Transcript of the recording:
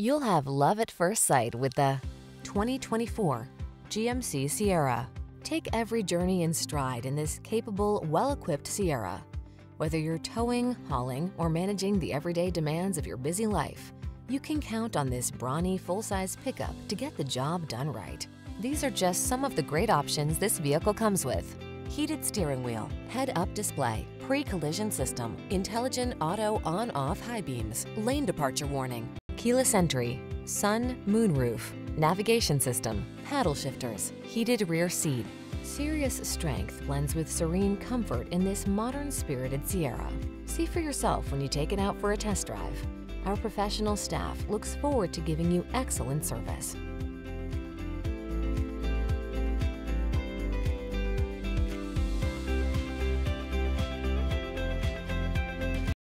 You'll have love at first sight with the 2024 GMC Sierra. Take every journey in stride in this capable, well-equipped Sierra. Whether you're towing, hauling, or managing the everyday demands of your busy life, you can count on this brawny, full-size pickup to get the job done right. These are just some of the great options this vehicle comes with. Heated steering wheel, head-up display, pre-collision system, intelligent auto on-off high beams, lane departure warning, keyless entry, sun, moon roof, navigation system, paddle shifters, heated rear seat. Serious strength blends with serene comfort in this modern spirited Sierra. See for yourself when you take it out for a test drive. Our professional staff looks forward to giving you excellent service.